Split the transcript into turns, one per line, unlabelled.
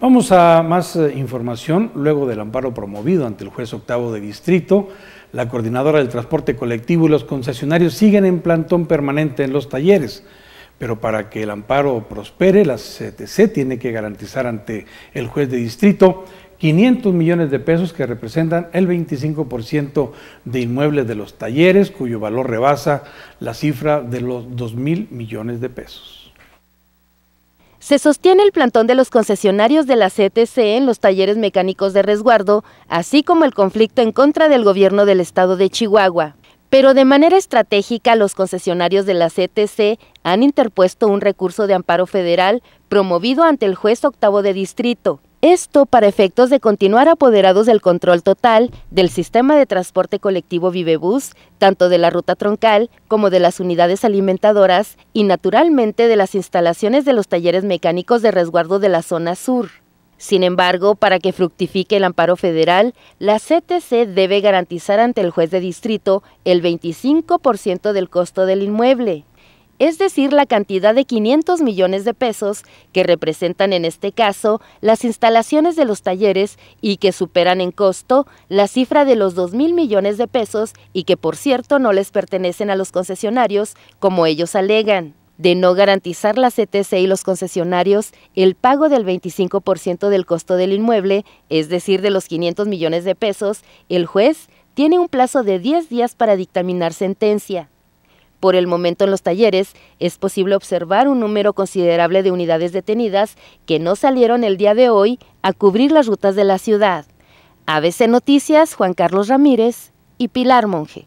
Vamos a más eh, información. Luego del amparo promovido ante el juez octavo de distrito, la coordinadora del transporte colectivo y los concesionarios siguen en plantón permanente en los talleres. Pero para que el amparo prospere, la CTC tiene que garantizar ante el juez de distrito 500 millones de pesos que representan el 25% de inmuebles de los talleres, cuyo valor rebasa la cifra de los 2 mil millones de pesos.
Se sostiene el plantón de los concesionarios de la CTC en los talleres mecánicos de resguardo, así como el conflicto en contra del gobierno del estado de Chihuahua. Pero de manera estratégica, los concesionarios de la CTC han interpuesto un recurso de amparo federal promovido ante el juez octavo de distrito, esto para efectos de continuar apoderados del control total del sistema de transporte colectivo Vivebus, tanto de la ruta troncal como de las unidades alimentadoras y naturalmente de las instalaciones de los talleres mecánicos de resguardo de la zona sur. Sin embargo, para que fructifique el amparo federal, la CTC debe garantizar ante el juez de distrito el 25% del costo del inmueble es decir, la cantidad de 500 millones de pesos que representan en este caso las instalaciones de los talleres y que superan en costo la cifra de los 2 mil millones de pesos y que por cierto no les pertenecen a los concesionarios como ellos alegan. De no garantizar la CTC y los concesionarios el pago del 25% del costo del inmueble, es decir, de los 500 millones de pesos, el juez tiene un plazo de 10 días para dictaminar sentencia. Por el momento en los talleres es posible observar un número considerable de unidades detenidas que no salieron el día de hoy a cubrir las rutas de la ciudad. ABC Noticias, Juan Carlos Ramírez y Pilar Monge.